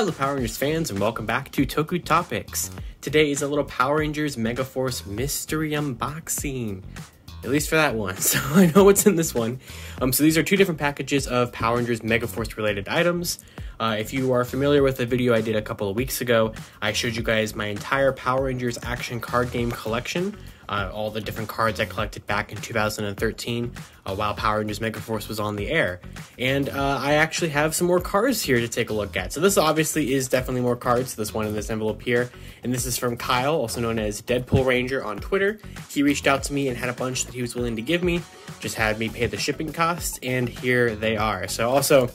Hello Power Rangers fans and welcome back to Toku Topics. Today is a little Power Rangers Megaforce mystery unboxing. At least for that one, so I know what's in this one. Um, so these are two different packages of Power Rangers Megaforce related items. Uh, if you are familiar with the video I did a couple of weeks ago, I showed you guys my entire Power Rangers action card game collection uh, all the different cards I collected back in 2013 uh, while Power Rangers Megaforce was on the air. And uh, I actually have some more cards here to take a look at. So this obviously is definitely more cards. This one in this envelope here. And this is from Kyle, also known as Deadpool Ranger on Twitter. He reached out to me and had a bunch that he was willing to give me. Just had me pay the shipping costs, and here they are. So also,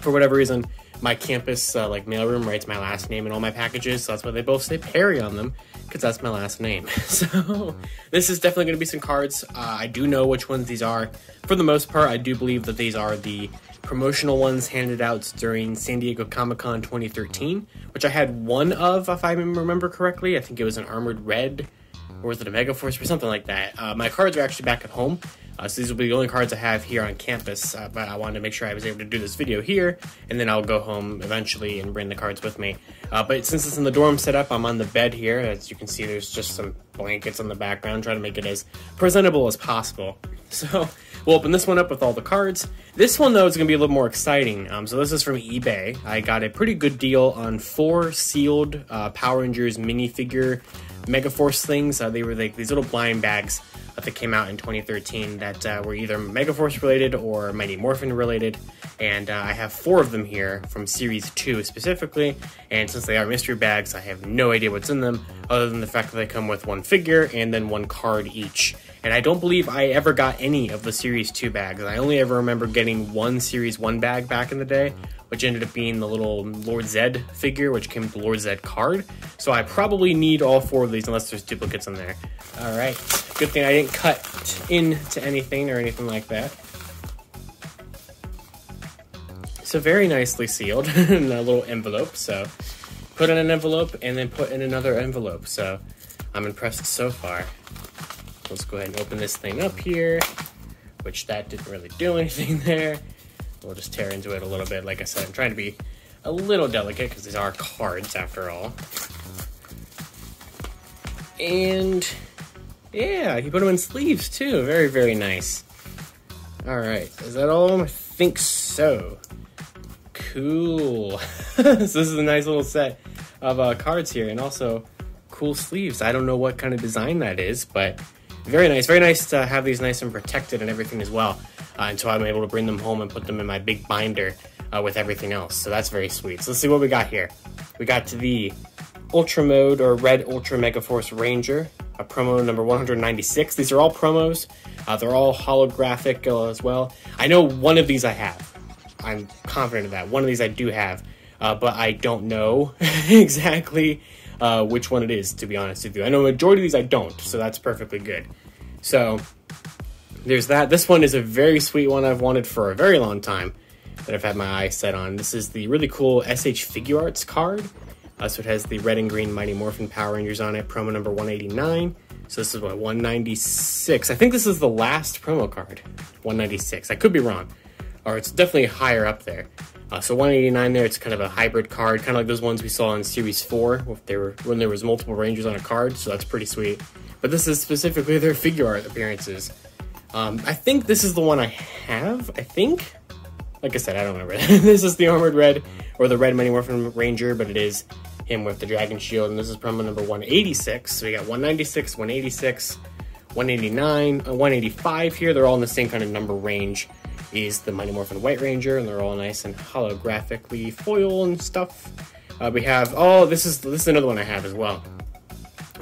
for whatever reason, my campus uh, like mailroom writes my last name in all my packages, so that's why they both say Perry on them because that's my last name. So this is definitely going to be some cards. Uh, I do know which ones these are. For the most part, I do believe that these are the promotional ones handed out during San Diego Comic Con 2013, which I had one of, if I remember correctly. I think it was an Armored Red, or was it a Megaforce, or something like that. Uh, my cards are actually back at home. Uh, so these will be the only cards I have here on campus, uh, but I wanted to make sure I was able to do this video here, and then I'll go home eventually and bring the cards with me. Uh, but since it's in the dorm setup, I'm on the bed here. As you can see, there's just some blankets in the background, trying to make it as presentable as possible. So we'll open this one up with all the cards. This one, though, is going to be a little more exciting. Um, so this is from eBay. I got a pretty good deal on four sealed uh, Power Rangers minifigure Megaforce things. Uh, they were like these little blind bags that came out in 2013 that uh, were either Megaforce related or Mighty Morphin related. And uh, I have four of them here from Series 2 specifically. And since they are mystery bags, I have no idea what's in them other than the fact that they come with one figure and then one card each. And I don't believe I ever got any of the Series 2 bags. I only ever remember getting one Series 1 bag back in the day, which ended up being the little Lord Zedd figure, which came with the Lord Zedd card. So I probably need all four of these unless there's duplicates in there. All right, good thing I didn't cut into anything or anything like that. So very nicely sealed in a little envelope. So put in an envelope and then put in another envelope. So I'm impressed so far. Let's go ahead and open this thing up here, which that didn't really do anything there. We'll just tear into it a little bit. Like I said, I'm trying to be a little delicate because these are cards after all. And yeah, he put them in sleeves too. Very, very nice. All right, is that all? I think so. Cool. so this is a nice little set of uh, cards here, and also cool sleeves. I don't know what kind of design that is, but very nice. Very nice to have these nice and protected and everything as well uh, until I'm able to bring them home and put them in my big binder uh, with everything else. So that's very sweet. So let's see what we got here. We got the Ultra Mode or Red Ultra Mega Force Ranger, a promo number 196. These are all promos. Uh, they're all holographic uh, as well. I know one of these I have. I'm confident of that. One of these I do have, uh, but I don't know exactly uh, which one it is, to be honest with you. I know majority of these I don't, so that's perfectly good. So there's that. This one is a very sweet one I've wanted for a very long time that I've had my eyes set on. This is the really cool SH Figuarts card. Uh, so it has the red and green Mighty Morphin Power Rangers on it, promo number 189. So this is what, 196. I think this is the last promo card, 196. I could be wrong, or it's definitely higher up there. Uh, so 189 there, it's kind of a hybrid card, kind of like those ones we saw in Series 4, they were, when there was multiple Rangers on a card, so that's pretty sweet. But this is specifically their figure art appearances. Um, I think this is the one I have, I think. Like I said, I don't remember. this is the Armored Red, or the Red Mighty Morphin Ranger, but it is him with the Dragon Shield, and this is promo number 186. So we got 196, 186, 189, uh, 185 here. They're all in the same kind of number range. Is the Mighty Morphin White Ranger, and they're all nice and holographically foil and stuff. Uh, we have oh, this is this is another one I have as well,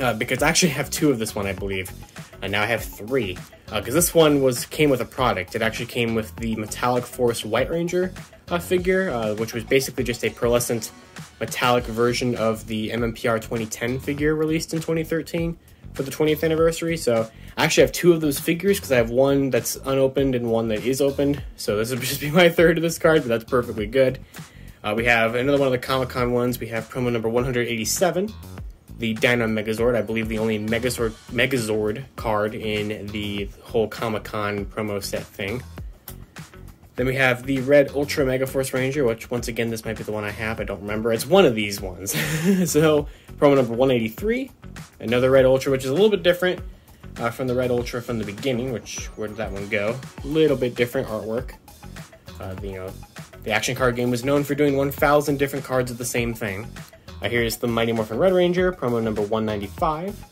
uh, because I actually have two of this one, I believe. And now I have three because uh, this one was came with a product. It actually came with the Metallic Force White Ranger uh, figure, uh, which was basically just a pearlescent metallic version of the MMPR 2010 figure released in 2013 for the 20th anniversary. So I actually have two of those figures because I have one that's unopened and one that is opened. So this would just be my third of this card, but that's perfectly good. Uh, we have another one of the Comic Con ones. We have promo number 187 the Dino Megazord. I believe the only Megazord Megazord card in the whole Comic Con promo set thing. Then we have the red Ultra Mega Force Ranger, which once again, this might be the one I have. I don't remember. It's one of these ones. so, promo number 183. Another red Ultra, which is a little bit different uh, from the red Ultra from the beginning, which, where did that one go? A little bit different artwork. Uh, you know, the action card game was known for doing 1,000 different cards of the same thing. Uh, here's the Mighty Morphin Red Ranger, promo number 195.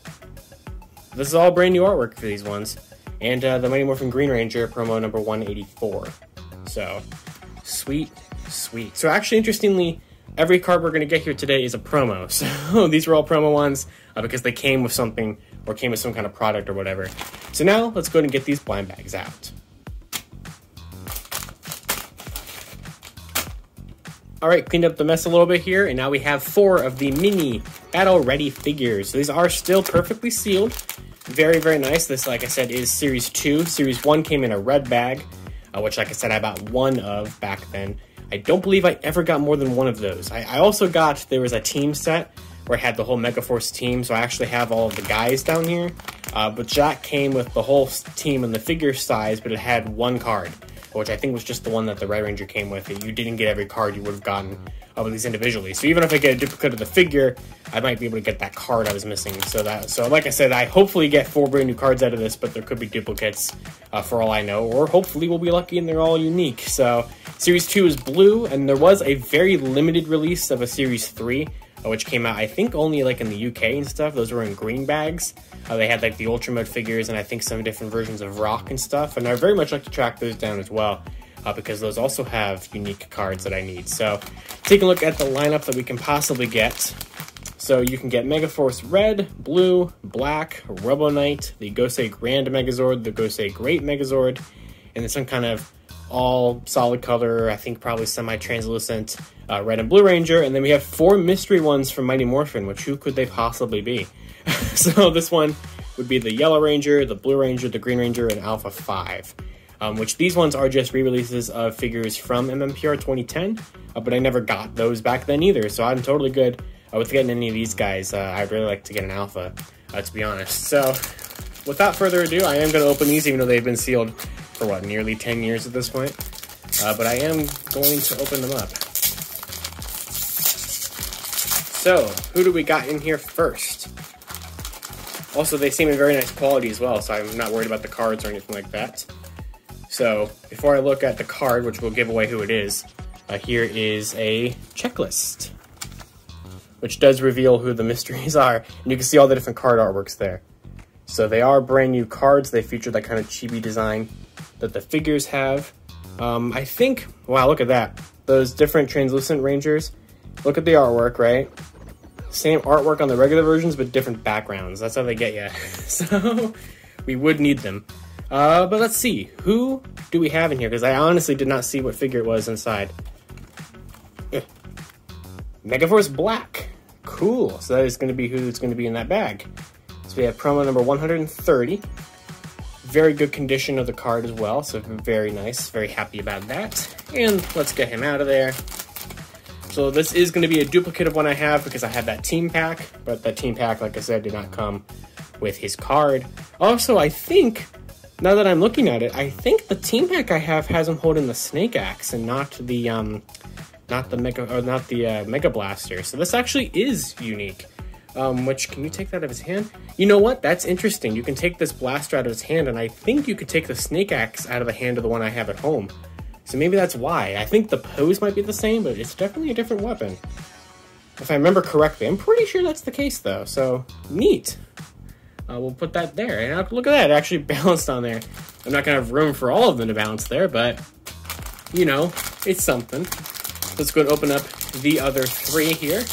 This is all brand new artwork for these ones. And uh, the Mighty Morphin Green Ranger, promo number 184. So, sweet, sweet. So actually, interestingly, every card we're going to get here today is a promo. So these were all promo ones uh, because they came with something or came with some kind of product or whatever. So now let's go and get these blind bags out. All right, cleaned up the mess a little bit here, and now we have four of the mini battle ready figures. So these are still perfectly sealed. Very, very nice. This, like I said, is Series 2. Series 1 came in a red bag, uh, which, like I said, I bought one of back then. I don't believe I ever got more than one of those. I, I also got, there was a team set where it had the whole Megaforce team, so I actually have all of the guys down here. Uh, but Jack came with the whole team and the figure size, but it had one card which I think was just the one that the Red Ranger came with. You didn't get every card you would have gotten of these individually. So even if I get a duplicate of the figure, I might be able to get that card I was missing. So that so like I said, I hopefully get four brand new cards out of this, but there could be duplicates uh, for all I know, or hopefully we'll be lucky and they're all unique. So Series 2 is blue, and there was a very limited release of a Series 3 uh, which came out I think only like in the UK and stuff. Those were in green bags. Uh, they had like the Ultra Mode figures and I think some different versions of Rock and stuff. And I very much like to track those down as well. Uh, because those also have unique cards that I need. So, take a look at the lineup that we can possibly get. So you can get Megaforce Red, Blue, Black, Robo Knight, the Gosei Grand Megazord, the Gosei Great Megazord, and then some kind of all solid color, I think probably semi-translucent uh, red and blue ranger, and then we have four mystery ones from Mighty Morphin, which who could they possibly be? so this one would be the yellow ranger, the blue ranger, the green ranger, and Alpha 5. Um, which these ones are just re-releases of figures from MMPR 2010, uh, but I never got those back then either, so I'm totally good uh, with getting any of these guys. Uh, I'd really like to get an alpha, uh, to be honest. So, without further ado, I am going to open these, even though they've been sealed for what, nearly 10 years at this point. Uh, but I am going to open them up. So, who do we got in here first? Also, they seem in very nice quality as well, so I'm not worried about the cards or anything like that. So, before I look at the card, which will give away who it is, uh, here is a checklist, which does reveal who the mysteries are, and you can see all the different card artworks there. So they are brand new cards. They feature that kind of chibi design that the figures have. Um, I think, wow, look at that. Those different translucent rangers. Look at the artwork, right? Same artwork on the regular versions, but different backgrounds. That's how they get you. so we would need them. Uh, but let's see. Who do we have in here? Because I honestly did not see what figure it was inside. Eh. Megaforce Black. Cool. So that is going to be who's going to be in that bag. So we have promo number 130 very good condition of the card as well, so very nice, very happy about that. And let's get him out of there. So this is going to be a duplicate of one I have because I had that team pack, but that team pack, like I said, did not come with his card. Also, I think, now that I'm looking at it, I think the team pack I have has him holding the Snake Axe and not the, um, not the Mega, or not the uh, Mega Blaster. So this actually is unique. Um, which, can you take that out of his hand? You know what? That's interesting. You can take this blaster out of his hand, and I think you could take the snake axe out of the hand of the one I have at home. So maybe that's why. I think the pose might be the same, but it's definitely a different weapon. If I remember correctly. I'm pretty sure that's the case, though. So, neat. Uh, we'll put that there. And look at that, it actually balanced on there. I'm not to have room for all of them to balance there, but, you know, it's something. Let's go and open up the other three here.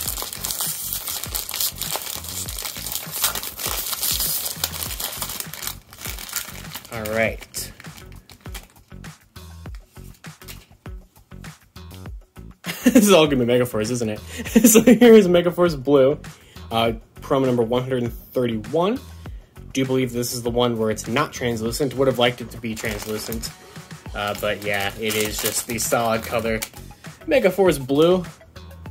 Right. this is all gonna be Megaforce, isn't it? so here is Megaforce Blue, uh, promo number 131. Do believe this is the one where it's not translucent. Would have liked it to be translucent. Uh, but yeah, it is just the solid color Megaforce Blue.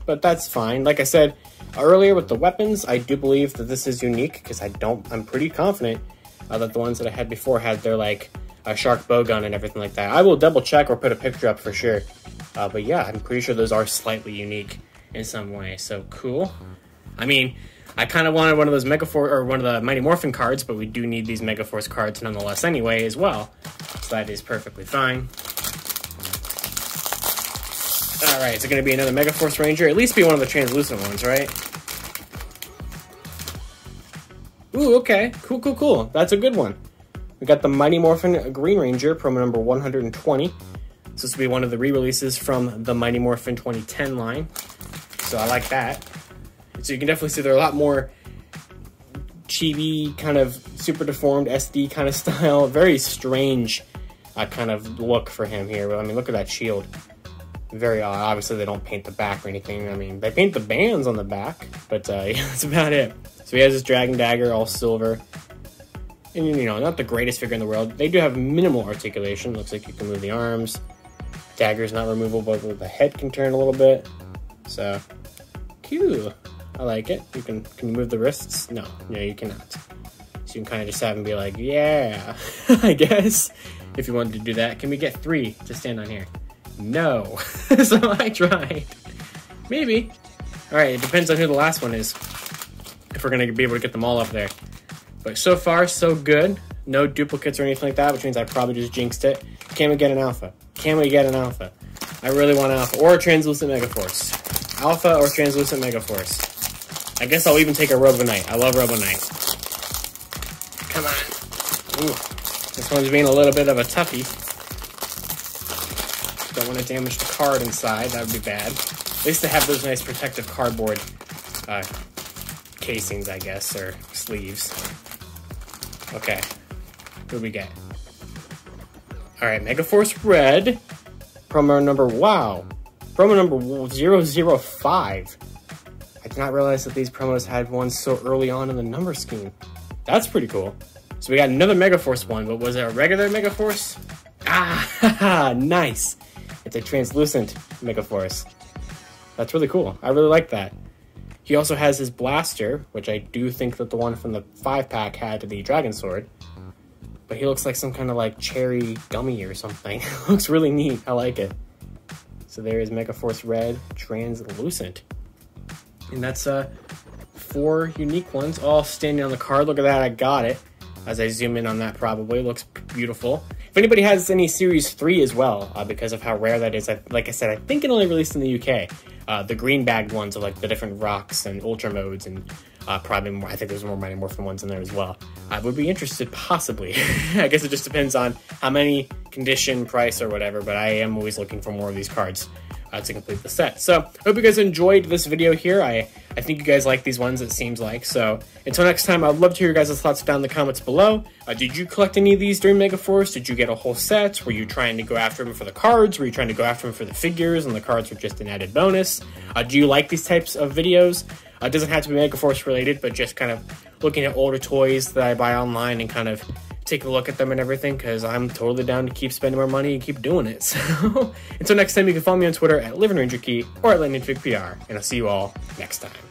But that's fine. Like I said earlier with the weapons, I do believe that this is unique because I don't, I'm pretty confident uh, that the ones that I had before had their like a shark bow gun and everything like that. I will double check or put a picture up for sure. Uh, but yeah, I'm pretty sure those are slightly unique in some way. So cool. I mean, I kind of wanted one of those Megaforce or one of the Mighty Morphin cards, but we do need these Megaforce cards nonetheless anyway as well. So that is perfectly fine. All right, it's going to be another Megaforce Ranger. At least be one of the translucent ones, right? Ooh, okay. Cool, cool, cool. That's a good one. We got the Mighty Morphin Green Ranger, promo number 120. So this will be one of the re-releases from the Mighty Morphin 2010 line. So I like that. So you can definitely see there are a lot more chibi, kind of super deformed SD kind of style. Very strange uh, kind of look for him here. But I mean, look at that shield. Very odd. Obviously, they don't paint the back or anything. I mean, they paint the bands on the back, but uh, yeah, that's about it. So he has his Dragon Dagger, all silver. And, you know, not the greatest figure in the world. They do have minimal articulation. Looks like you can move the arms. Dagger's not removable, but the head can turn a little bit. So, cute. I like it. You can can you move the wrists? No, no, you cannot. So you can kind of just have him be like, yeah, I guess. If you wanted to do that, can we get three to stand on here? No. so I tried. Maybe. All right, it depends on who the last one is. If we're gonna be able to get them all up there. But so far, so good. No duplicates or anything like that, which means I probably just jinxed it. Can we get an alpha? Can we get an alpha? I really want alpha or a translucent megaforce. Alpha or translucent megaforce. I guess I'll even take a Robo Knight. I love Robo Knight. Come on. Ooh. This one's being a little bit of a toughie. Don't want to damage the card inside. That would be bad. At least they have those nice protective cardboard uh, casings, I guess, or sleeves. Okay. Who we get? Alright, Megaforce Red. Promo number, wow. Promo number 005. I did not realize that these promos had one so early on in the number scheme. That's pretty cool. So we got another Megaforce one, but was it a regular Megaforce? Ah, nice. It's a translucent Megaforce. That's really cool. I really like that. He also has his blaster, which I do think that the one from the 5-pack had the Dragon Sword. But he looks like some kind of like cherry gummy or something. looks really neat. I like it. So there is Megaforce Red Translucent. And that's uh, four unique ones, all standing on the card. Look at that, I got it. As I zoom in on that, probably looks beautiful. If anybody has any Series 3 as well, uh, because of how rare that is, I, like I said, I think it only released in the UK. Uh, the green bagged ones are like the different rocks and ultra modes, and uh, probably more. I think there's more Mighty Morphin ones in there as well. I would be interested, possibly. I guess it just depends on how many, condition, price, or whatever, but I am always looking for more of these cards uh, to complete the set. So, I hope you guys enjoyed this video here. I, I think you guys like these ones, it seems like. So, until next time, I'd love to hear your guys' thoughts down in the comments below. Uh, did you collect any of these during Megaforce? Did you get a whole set? Were you trying to go after them for the cards? Were you trying to go after them for the figures and the cards were just an added bonus? Uh, do you like these types of videos? Uh, it doesn't have to be Mega Megaforce related, but just kind of looking at older toys that I buy online and kind of take a look at them and everything because I'm totally down to keep spending more money and keep doing it. So until next time, you can follow me on Twitter at LivingRangerKey or at LightningFigPR, and I'll see you all next time.